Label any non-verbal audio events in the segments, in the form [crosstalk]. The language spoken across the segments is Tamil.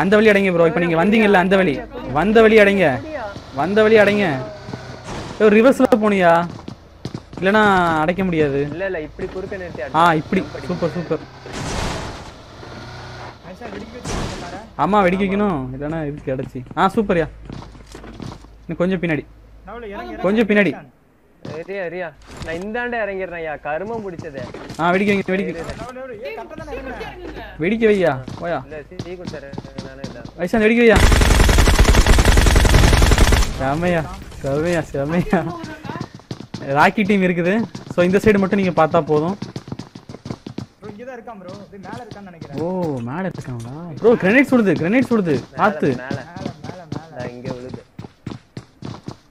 அந்த வழி அடைங்க ப்ரோ இப்போ நீங்க வந்தீங்கல்ல அந்த வழி. வந்த வழி அடைங்க. வந்த வழி அடைங்க. ரிவர்ஸ்ல போனியா? இல்லனா அடைக்க முடியாது. இல்ல இல்ல இப்படி குறுக்க நிறுத்தி ஆ இப்படி. Super super. ஆமா வெடிக்க வைக்கணும். இல்லனா இது கிடைச்சி. ஆ சூப்பர்யா. இன்னும் கொஞ்சம் பின்னாடி. கொஞ்சம் பின்னாடி. ரியா ரியா நான் இந்தாண்ட இறங்கிடுறேன் ஐயா. கருமம் பிடிச்சதே. ஆ வெடிக்க வைங்க வெடிக்க. வெடிக்க வையா? போயா? இல்ல சீ கொடுத்தாரு நானே இல்ல. வெடிக்க வையா? செமையா செமையா செமையா. ராக்கி டீம் இருக்குது. ஸோ இந்த சைடு மட்டும் நீங்க பார்த்தா போதும். ப்ரோ இங்க தான் இருக்கான் ப்ரோ மேல இருக்கான்னு நினைக்கிறேன். ஓ மேல இருக்காங்களா? ப்ரோ கிரனேட் சுடுது கிரனேட் சுடுது. பார்த்து.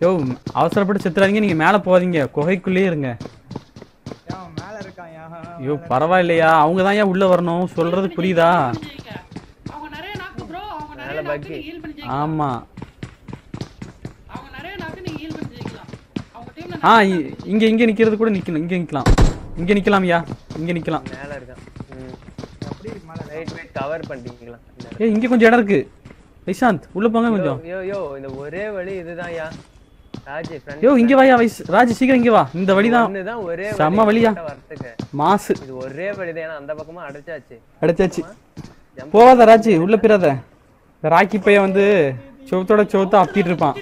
யோ அவசரப்பட்டு செத்துறாதீங்க நீங்க மேல போகாதீங்க. குகைக்குள்ளேயே இருங்க. ஏன் மேல இருக்கான் யா ஐயோ பரவாயில்லையா? அவங்க தான் ஏன் உள்ள வரணும்? சொல்றது புரியுதா? ஆமா அவங்க நிறைய நாக்கு நீங்க ஹீல் பண்ணி ஜெயிக்கலாம் அவங்க டீம்ல ஆ இ- இங்க இங்க நிக்கிறது கூட நிக்கணும். இங்க நிக்கலாம். இங்க நிக்கலாம்யா இங்க நிக்கலாம். மேல இருக்கான் ம். அப்படி இருக்கு மேல ரைட் வெயிட் கவர் பண்ணிக்கலாம் ஏய் இங்க கொஞ்சம் இடம் இருக்கு. வைசாந்த் உள்ள போங்க கொஞ்சம். யோ யோ இந்த ஒரே வழி இதுதான் யா ஃப்ரெண்ட் யோ இங்க வாயா வைஸ். ராஜ் சீக்கிரம் இங்க வா. இந்த வழிதான். ஒண்ணுதான் ஒரே செம்ம வழியா. மாசு. இது ஒரே வழிதான். அந்த பக்கமா அடைச்சாச்சு. அடைச்சாச்சு. போவாத ராஜ். உள்ள பிறாத. இந்த ராக்கி பையன் வந்து சோத்தோட சோத்த அப்பிட்டு இருப்பான்.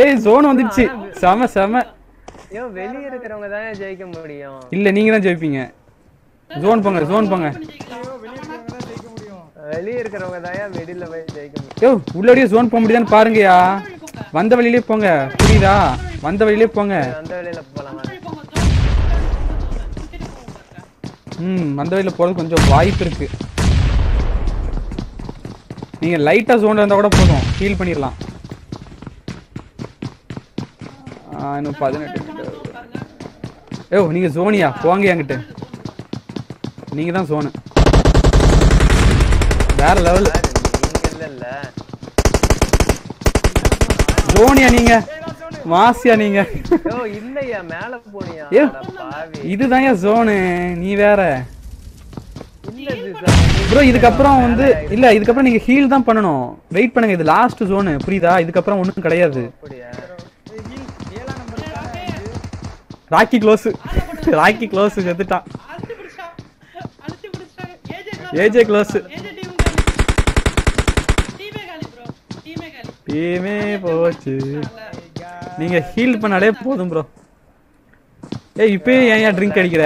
ஏய் ஜோன் வந்துடுச்சு. செம செம. ஐயோ வெளிய இருக்கிறவங்க தான் ஜெயிக்க முடியும். இல்ல நீங்க தான் ஜெயிப்பீங்க. ஜோன் போங்க ஜோன் போங்க. தான் வெளிய இருக்கிறவங்க தான் வெளியில போய் ஜெயிக்க முடியும். யோ உள்ளடியே ஜோன் போக முடியுதான்னு பாருங்கயா வந்த வழியிலே போங்க. புரியுதா? வந்த வழியிலே போங்க. அந்த வழியில போலாம்? ம் வந்த வழியில போறது கொஞ்சம் வாய்ப்பு இருக்கு. நீங்க லைட்டா ஜோன்ல இருந்தா கூட போதும். ஹீல் பண்ணிடலாம் இன்னும் பதினெட்டு யோ நீங்க ஜோனியா போங்க என்கிட்ட. நீங்க தான் ஜோனு வேற லெவல் இல்ல ஜோனியா நீங்க? மாசியா நீங்க? இல்லையா? மேல போனியா? இதுதான் ஜோனு நீ வேற. ப்ரோ இதுக்கப்புறம் வந்து இல்ல இதுக்கப்புறம் நீங்க ஹீல் தான் பண்ணணும். வெயிட் பண்ணுங்க இது லாஸ்ட் ஜோனு புரியுதா? இதுக்கப்புறம் ஒண்ணும் கிடையாது. ராக்கி க்ளோஸ் ராக்கி க்ளோஸ் செத்துட்டான். ஏஜே க்ளோஸ் ஏஜே டீம் காலி டீமே காலி ப்ரோ டீமே போச்சு. நீங்க ஹீல் பண்ணாலே போதும் ப்ரோ ஏய் இப்பயே ஏன் ஏன் ட்ரிங்க் அடிக்கிற?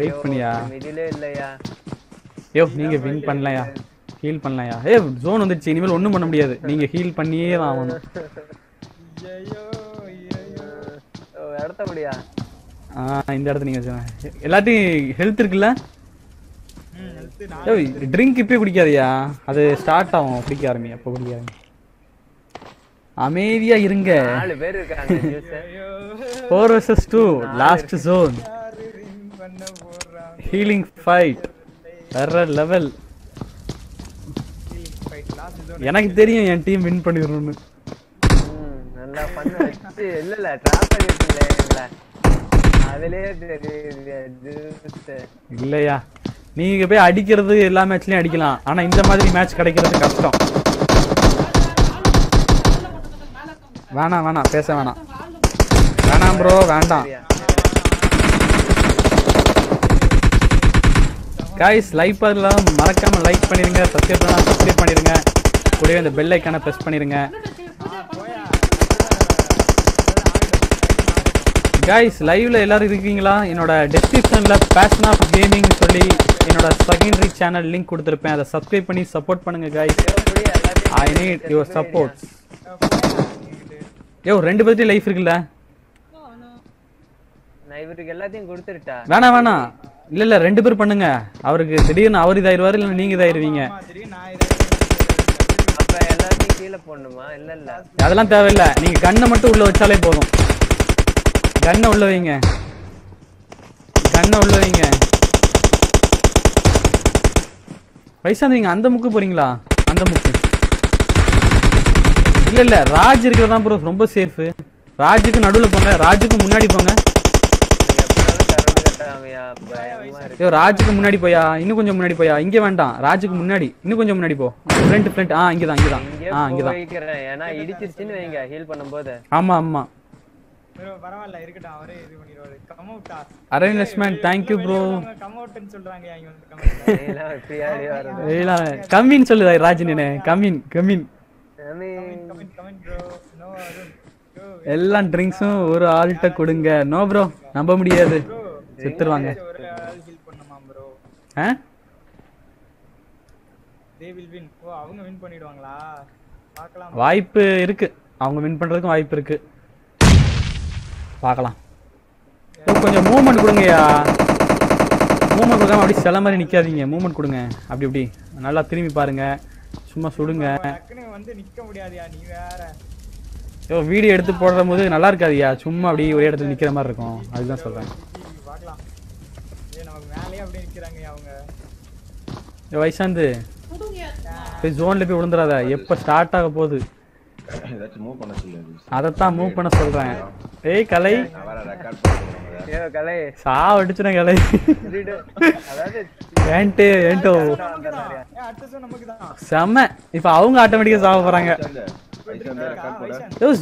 வெயிட் பண்ணியா? யோ நீங்க வின் பண்ணலையா? ஹீல் பண்ணலையா? ஏ ஜோன் வந்துடுச்சு இனிமேல் ஒண்ணும் பண்ண முடியாது. நீங்க ஹீல் பண்ணியே தான் ஆகணும். இடத்த ஆ இந்த இடத்துல நீங்க வச்சுக்கோங்க. எல்லாத்தையும் ஹெல்த் இருக்குல்ல? ஏய் ட்ரிங்க் இப்பயே குடிக்காதயா? அது ஸ்டார்ட் ஆகும். குடிக்க ஆரம்பி அப்போ குடிக்க ஆரம்பி அமைதியா இருங்க. நாலு பேர் இருக்காங்க four versus two last zone healing fight வேற லெவல் எனக்கு தெரியும் என் டீம் வின் பண்ணிடணும்னு நல்லா பண்ண வச்சு. இல்ல இல்ல டிராப் பண்ணிருக்கீங்களே இல்ல. அதுலயே தெரியுது ஜூஸ் இல்லையா? நீங்க போய் அடிக்கிறது எல்லா மேட்ச்லயும் அடிக்கலாம். ஆனா இந்த மாதிரி மேட்ச் கிடைக்கிறது கஷ்டம். வேணாம் வேணாம் பேச வேணாம். வேணாம் ப்ரோ வேண்டாம். கைஸ் லைக் பண்ணலாம். மறக்காம லைக் பண்ணிருங்க சப்ஸ்கிரைப் பண்ணலாம் சப்ஸ்கிரைப் பண்ணிருங்க. கூடவே இந்த பெல் ஐக்கான பிரஸ் பண்ணிருங்க. கைஸ் லைவ்ல எல்லாரும் இருக்கீங்களா? என்னோட டெஸ்கிரிப்ஷன்ல பேஷன் ஆஃப் கேமிங் சொல்லி என்னோட செகண்டரி சேனல் லிங்க் கொடுத்துருப்பேன். அதை சப்ஸ்கிரைப் பண்ணி சப்போர்ட் பண்ணுங்க guys I need your support yo ரெண்டு பேர்த்தையும் லைஃப் இருக்குல்ல? நான் இவருக்கு எல்லாத்தையும் கொடுத்துருட்டா? வேணாம் வேணாம் இல்ல இல்ல ரெண்டு பேர் பண்ணுங்க. அவருக்கு திடீர்னு அவர் இதாயிருவாரு இல்ல நீங்க இதாயிருவீங்க. அப்ப எல்லாத்தையும் கீழே போடணுமா? இல்ல இல்ல. அதெல்லாம் தேவையில்ல. நீங்க கண்ணை மட்டும் உள்ள வச்சாலே போதும். கண்ணை உள்ள வைங்க. கண்ணை உள்ள வைங்க. நீங்க அந்த முக்கு போறீங்களா? அந்த முக்கு. இல்ல இல்ல. ராஜ் இருக்கிறதா ப்ரோ ரொம்ப சேஃப் ராஜுக்கு நடுவுல போங்க. ராஜுக்கு முன்னாடி போங்க. ஐயோ ராஜுக்கு முன்னாடி போயா இன்னும் கொஞ்சம் முன்னாடி போயா இங்க வேண்டாம். ராஜுக்கு முன்னாடி. இன்னும் கொஞ்சம் முன்னாடி போ. ஃப்ரண்ட் ஃப்ரண்ட் ஆ இங்கதான் இங்கதான். இங்கே ஆ இங்கதான். போய்க்கிறேன். ஏன்னா இடிச்சிருச்சுன்னு வைங்க. ஹீல் பண்ணும்போது. ஆமா ஆமா. ப்ரோ பரவாயில்ல. இருக்கட்டும். அவரே இது பண்ணிடுவாரு. கம் அவுட்டா arrangement thank you bro come அவுட்னு சொல்றாங்க. இங்க வந்து கமெண்ட்ல இதெல்லாம் எப்படியாடி வருது கம்மின்னு சொல்லுதா ராஜினே கம்மின் கம்மின். சாமி, comment comment bro no Arun bro எல்லா ட்ரிங்க்ஸும் ஒரு ஆள்கிட்ட கொடுங்க. நோ ப்ரோ நம்ப முடியாது. செத்துருவாங்க. ஒரு ஆள் ஹீல் பண்ணுமா ப்ரோ ஆ? தே வில் வின் ஓ அவங்க வின் பண்ணிடுவாங்களா? பார்க்கலாம் வாய்ப்பு இருக்கு. அவங்க வின் பண்றதுக்கும் வாய்ப்பு இருக்கு. பார்க்கலாம். கொஞ்சம் மூவ்மெண்ட் கொடுங்கய்யா. மூவ்மெண்ட் கொடுக்காம அப்படியே சில மாதிரி நிக்காதீங்க. மூவ்மெண்ட் கொடுங்க. அப்படி இப்படி. நல்லா திரும்பி பாருங்க. சும்மா சுடுங்க. வந்து நிக்க முடியாதுயா நீ வேற. ஐயோ வீடியோ எடுத்து போடுற போது நல்லா இருக்காதுயா? சும்மா அப்படியே ஒரே இடத்துல நிக்கிற மாதிரி இருக்கும். அதுதான் சொல்றேன். ஜி, பார்க்கலாம். ஏ நமக்கு மேலேயே அப்படியே நிக்கிறாங்க அவங்க. ஏய், வைசாந்து. போய் ஜோன்ல போய் விழுந்துடாத எப்ப ஸ்டார்ட் ஆக போகுது? ஏதாச்சும் மூவ் பண்ண சொல்லு. அதைத்தான் மூவ் பண்ண சொல்றேன். ஏய் கலை. ஐயோ கலை. சா அடிச்சுன கலை. [laughs] அதாவது ஏன்ட்டு ஏன்ட்டோ செம்ம இப்ப அவங்க ஆட்டோமேட்டிக்கா சாவ போறாங்க.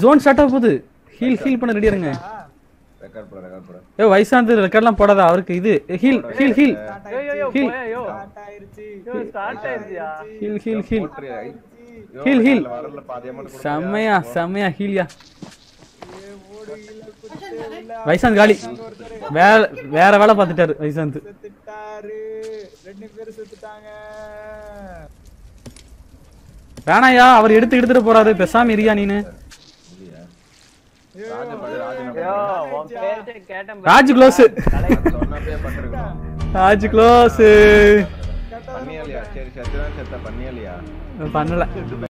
ஜோன் ஸ்டார்ட் ஆக போகுது. ஹீல் ஹீல் பண்ண ரெடியா இருங்க ரெக்கார்ட் போட ரெக்கார்ட் போட ஏ வயசாந்து ரெக்கார்ட்லாம் போடாத அவருக்கு இது heal heal heal? Heal heal heal amount கொடு செம்மையா செம்மையா ஹீல்யா வைசாந்த் காலி. வேற வேற வேலை பார்த்துட்டாரு வைசாந்த். செத்துட்டாரு. ரெண்டு பேரும் செத்துட்டாங்க. வேணாயா அவர் எடுத்து எடுத்துட்டு போறாரு. பெசாம இருக்கியா நீனு. ராஜ க்ளோஸ். ராஜ் க்ளோஸ். பண்ணியா இல்லையா சரி செத்துதான் செத்த பண்ணியா இல்லையா பண்ணல.